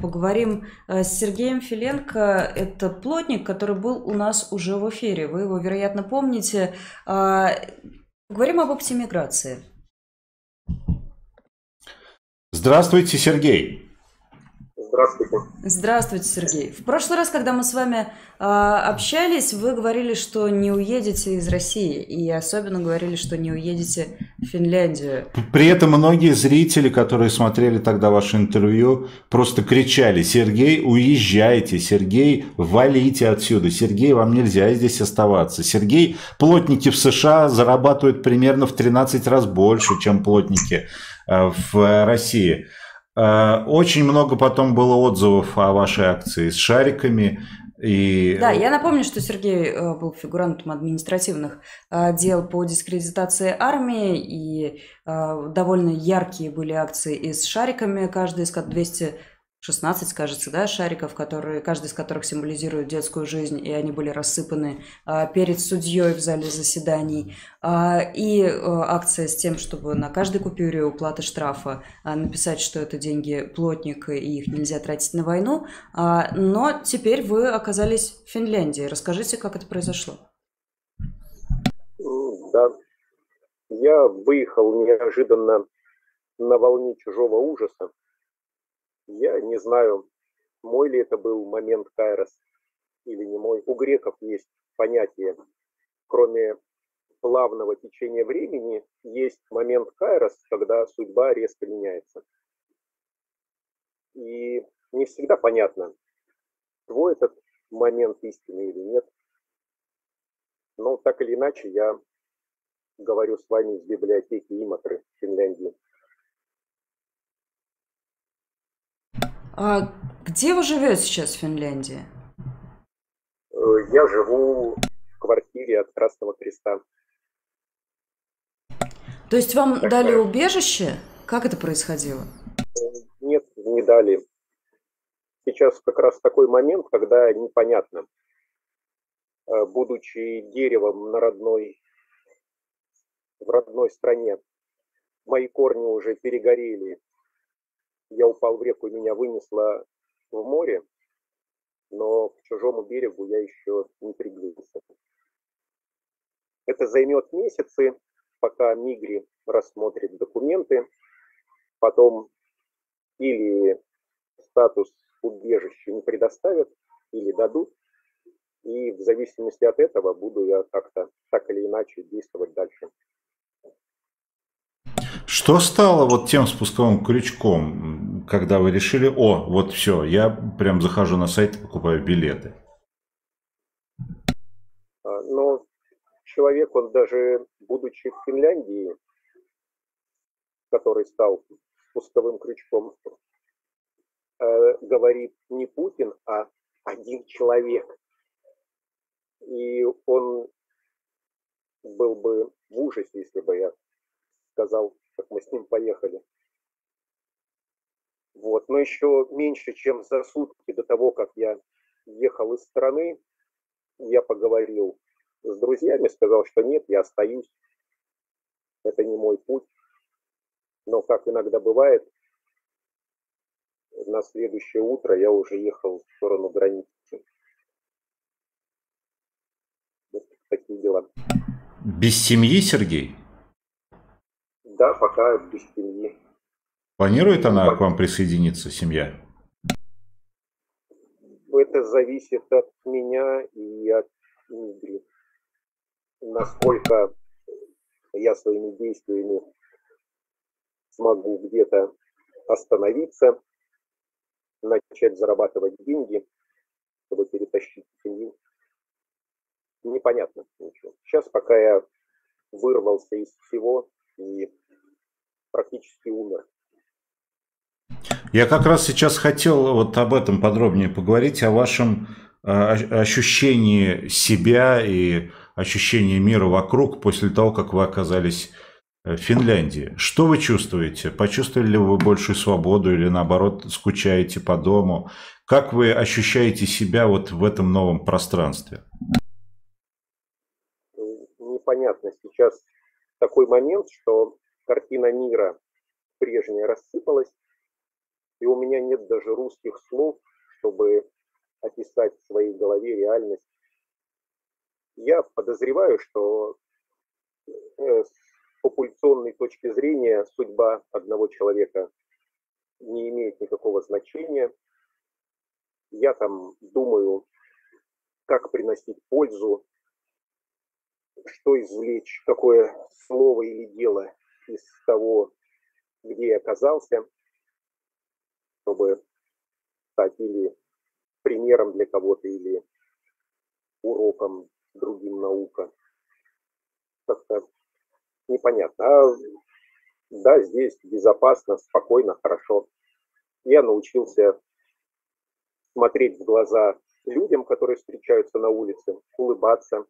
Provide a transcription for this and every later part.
Поговорим э, с Сергеем Филенко. Это плотник, который был у нас уже в эфире. Вы его, вероятно, помните. А, Говорим об оптимиграции. Здравствуйте, Сергей. Здравствуйте. Здравствуйте, Сергей. В прошлый раз, когда мы с вами э, общались, вы говорили, что не уедете из России, и особенно говорили, что не уедете в Финляндию. При этом многие зрители, которые смотрели тогда ваше интервью, просто кричали: "Сергей, уезжайте! Сергей, валите отсюда! Сергей, вам нельзя здесь оставаться! Сергей, плотники в США зарабатывают примерно в 13 раз больше, чем плотники э, в России". Э, очень много потом было отзывов о вашей акции с шариками. И... Да, я напомню, что Сергей э, был фигурантом административных э, дел по дискредитации армии, и довольно яркие были акции и с шариками, каждый из 200 16, кажется, да, шариков, которые, каждый из которых символизирует детскую жизнь, и они были рассыпаны а, перед судьей в зале заседаний. А, и а, акция с тем, чтобы на каждой купюре уплаты штрафа а, написать, что это деньги плотника, и их нельзя тратить на войну. А, но теперь вы оказались в Финляндии. Расскажите, как это произошло. Да, я выехал неожиданно на волне чужого ужаса я не знаю, мой ли это был момент Кайрос или не мой. У греков есть понятие, кроме плавного течения времени, есть момент Кайрос, когда судьба резко меняется. И не всегда понятно, твой этот момент истины или нет. Но так или иначе я говорю с вами из библиотеки Иматры в Финляндии. А где вы живете сейчас в Финляндии? Э, я живу в квартире от Красного Креста. То есть вам так дали убежище? Как это происходило? Нет, не дали. Сейчас как раз такой момент, когда непонятно, э, будучи деревом на родной, в родной стране, мои корни уже перегорели, я упал в реку и меня вынесло в море, но к чужому берегу я еще не приблизился. Это займет месяцы, пока Мигри рассмотрит документы, потом или статус убежища не предоставят, или дадут, и в зависимости от этого буду я как-то так или иначе действовать дальше. Что стало вот тем спусковым крючком, когда вы решили, о, вот все, я прям захожу на сайт и покупаю билеты? А, ну, человек, он даже, будучи в Финляндии, который стал спусковым крючком, э, говорит не Путин, а один человек. И он был бы в ужасе, если бы я сказал как мы с ним поехали. Вот. Но еще меньше, чем за сутки до того, как я ехал из страны, я поговорил с друзьями, сказал, что нет, я остаюсь. Это не мой путь. Но, как иногда бывает, на следующее утро я уже ехал в сторону границы. Вот такие дела. Без семьи, Сергей? Да, пока без семьи. Планирует она к вам присоединиться, семья? Это зависит от меня и от Ингрид. Насколько я своими действиями смогу где-то остановиться, начать зарабатывать деньги, чтобы перетащить семью. Непонятно ничего. Сейчас, пока я вырвался из всего и практически умер. Я как раз сейчас хотел вот об этом подробнее поговорить, о вашем э, ощущении себя и ощущении мира вокруг после того, как вы оказались э, в Финляндии. Что вы чувствуете? Почувствовали ли вы большую свободу или наоборот скучаете по дому? Как вы ощущаете себя вот в этом новом пространстве? Непонятно. Сейчас такой момент, что картина мира прежняя рассыпалась, и у меня нет даже русских слов, чтобы описать в своей голове реальность. Я подозреваю, что э, с популяционной точки зрения судьба одного человека не имеет никакого значения. Я там думаю, как приносить пользу, что извлечь, какое слово или дело из того, где я оказался, чтобы стать или примером для кого-то, или уроком другим наука. Как-то непонятно. А, да, здесь безопасно, спокойно, хорошо. Я научился смотреть в глаза людям, которые встречаются на улице, улыбаться.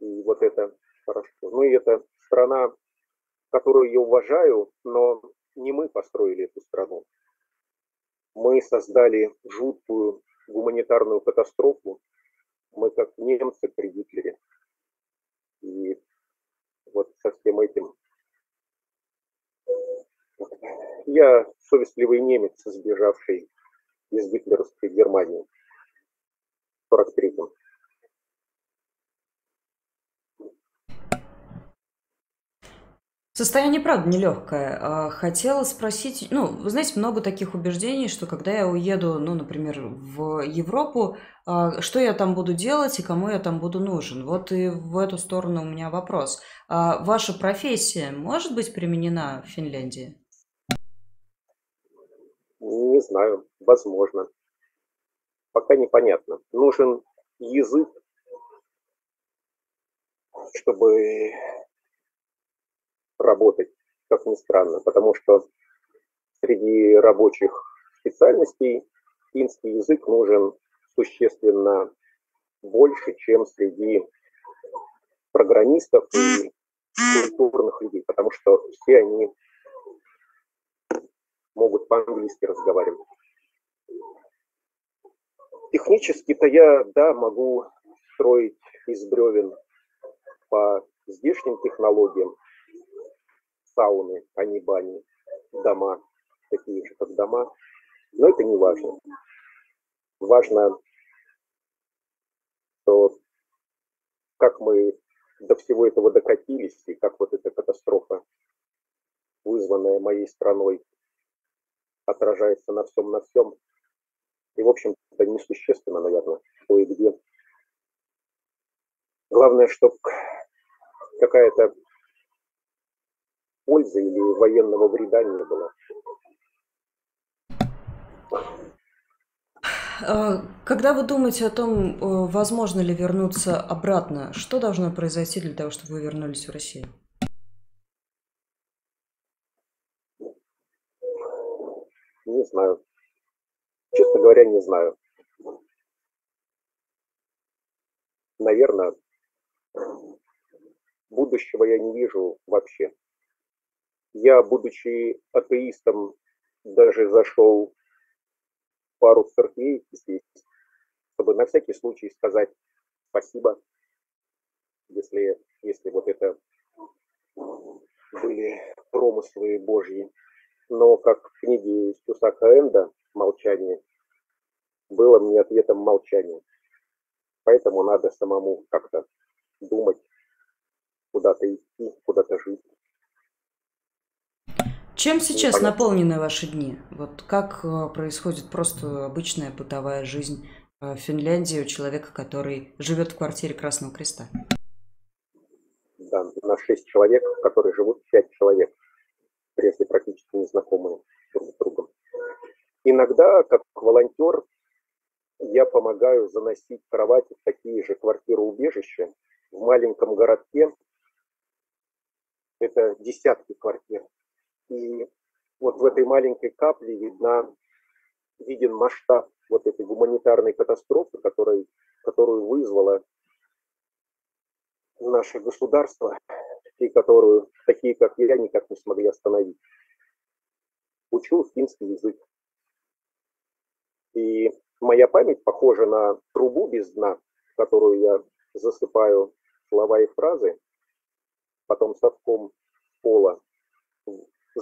И вот это хорошо. Ну и это страна, которую я уважаю, но не мы построили эту страну. Мы создали жуткую гуманитарную катастрофу. Мы как немцы при Гитлере. И вот со всем этим я совестливый немец, сбежавший из гитлеровской Германии в 43-м. Состояние, правда, нелегкое. А, хотела спросить, ну, вы знаете, много таких убеждений, что когда я уеду, ну, например, в Европу, а, что я там буду делать и кому я там буду нужен? Вот и в эту сторону у меня вопрос. А ваша профессия может быть применена в Финляндии? Не знаю, возможно. Пока непонятно. Нужен язык, чтобы работать, как ни странно, потому что среди рабочих специальностей финский язык нужен существенно больше, чем среди программистов и культурных людей, потому что все они могут по-английски разговаривать. Технически-то я, да, могу строить из бревен по здешним технологиям, сауны, а не бани, дома, такие же, как дома. Но это не важно. Важно, что как мы до всего этого докатились, и как вот эта катастрофа, вызванная моей страной, отражается на всем, на всем. И, в общем-то, несущественно, наверное, что и где. Главное, чтобы какая-то пользы или военного вреда не было. А, когда вы думаете о том, э, возможно ли вернуться обратно, что должно произойти для того, чтобы вы вернулись в Россию? Не знаю. Честно говоря, не знаю. Наверное, будущего я не вижу вообще. Я, будучи атеистом, даже зашел в пару церквей чтобы на всякий случай сказать спасибо, если, если вот это были промыслы Божьи. Но как в книге Сюсака Энда «Молчание» было мне ответом молчание. Поэтому надо самому как-то думать, куда-то идти, куда-то жить. Чем сейчас Непонятно. наполнены ваши дни? Вот как э, происходит просто обычная бытовая жизнь э, в Финляндии у человека, который живет в квартире Красного Креста? Да, на шесть человек, которые живут пять человек, прежде практически незнакомые друг с другом. Иногда, как волонтер, я помогаю заносить кровати в такие же квартиры-убежища в маленьком городке. Это десятки квартир и вот в этой маленькой капле видна, виден масштаб вот этой гуманитарной катастрофы, которой, которую вызвало наше государство, и которую такие, как я, никак не смогли остановить. Учу финский язык. И моя память похожа на трубу без дна, в которую я засыпаю слова и фразы, потом совком пола,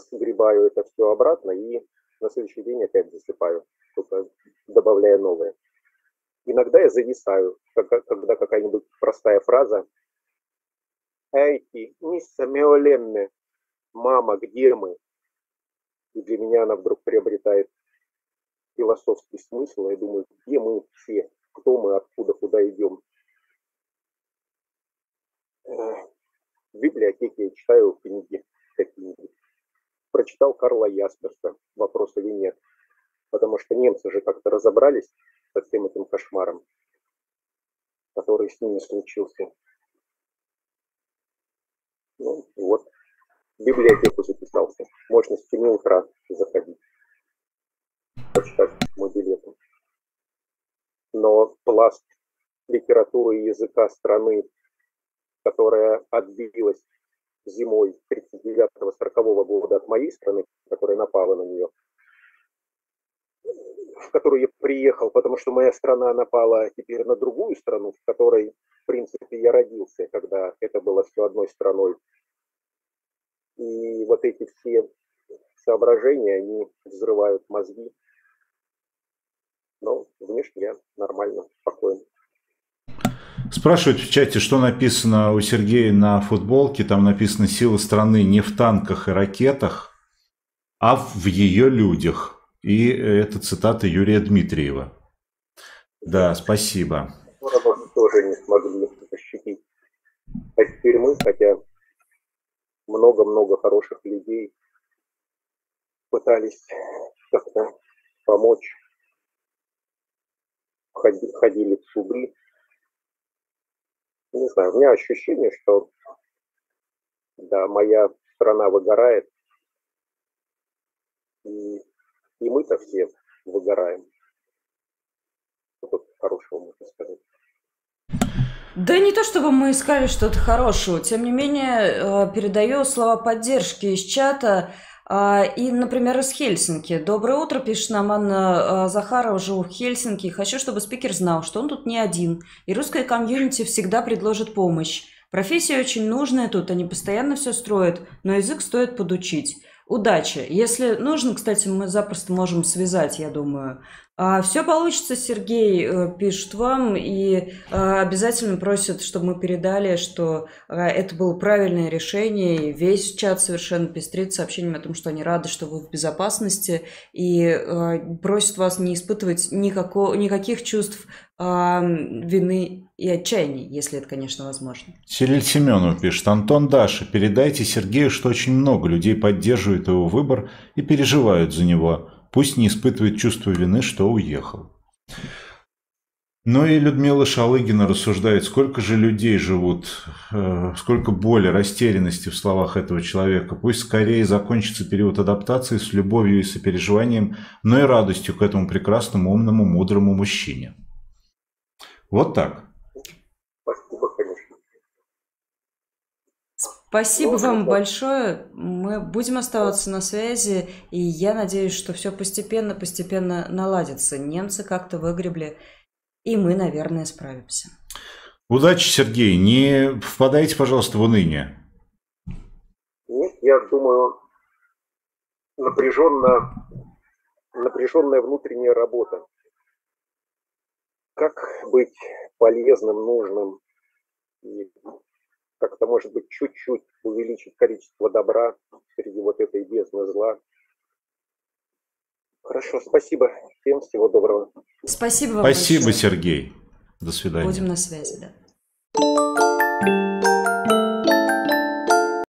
сгребаю это все обратно и на следующий день опять засыпаю, только добавляя новое. Иногда я зависаю, когда какая-нибудь простая фраза «Эйти, мисса Меолемме, мама, где мы?» И для меня она вдруг приобретает философский смысл. Я думаю, где мы все, кто мы, откуда, куда идем. В библиотеке я читаю книги какие-нибудь. Прочитал Карла Ясперса «Вопрос или нет», потому что немцы же как-то разобрались со всем этим кошмаром, который с ними случился. Ну, вот, в библиотеку записался. Можно с 7 утра заходить, почитать мой билет. Но пласт литературы и языка страны, которая отбилась зимой 39-40 года от моей страны, которая напала на нее, в которую я приехал, потому что моя страна напала теперь на другую страну, в которой, в принципе, я родился, когда это было все одной страной. И вот эти все соображения, они взрывают мозги. Но внешне я нормально, спокойно. Спрашивают в чате, что написано у Сергея на футболке. Там написано «Сила страны не в танках и ракетах, а в ее людях». И это цитата Юрия Дмитриева. Да, спасибо. тоже не смогли защитить от тюрьмы, хотя много-много хороших людей пытались как-то помочь, ходили в суды. Не знаю, у меня ощущение, что да, моя страна выгорает, и и мы-то все выгораем. Что хорошего можно сказать. Да не то, чтобы мы искали что-то хорошего. Тем не менее, э, передаю слова поддержки из чата. А, и, например, из Хельсинки. Доброе утро, пишет нам Анна э, Захарова, живу в Хельсинки. Хочу, чтобы спикер знал, что он тут не один. И русская комьюнити всегда предложит помощь. Профессия очень нужная тут, они постоянно все строят, но язык стоит подучить удачи. Если нужно, кстати, мы запросто можем связать, я думаю. А, все получится, Сергей э, пишет вам и а, обязательно просит, чтобы мы передали, что а, это было правильное решение. И весь чат совершенно пестрит сообщением о том, что они рады, что вы в безопасности. И а, просят вас не испытывать никакого, никаких чувств а, вины и отчаяния, если это, конечно, возможно. Селиль Семенов пишет. Антон Даша, передайте Сергею, что очень много людей поддерживают его выбор и переживают за него. Пусть не испытывает чувство вины, что уехал. Но и Людмила Шалыгина рассуждает, сколько же людей живут, э, сколько боли, растерянности в словах этого человека. Пусть скорее закончится период адаптации с любовью и сопереживанием, но и радостью к этому прекрасному, умному, мудрому мужчине. Вот так. Спасибо вам большое. Мы будем оставаться на связи, и я надеюсь, что все постепенно-постепенно наладится. Немцы как-то выгребли, и мы, наверное, справимся. Удачи, Сергей. Не впадайте, пожалуйста, в уныние. Нет, я думаю, напряженно, напряженная внутренняя работа. Как быть полезным, нужным и как-то, может быть, чуть-чуть увеличить количество добра среди вот этой бездны зла. Хорошо, спасибо. Всем всего доброго. Спасибо вам Спасибо, большое. Сергей. До свидания. Будем на связи, да.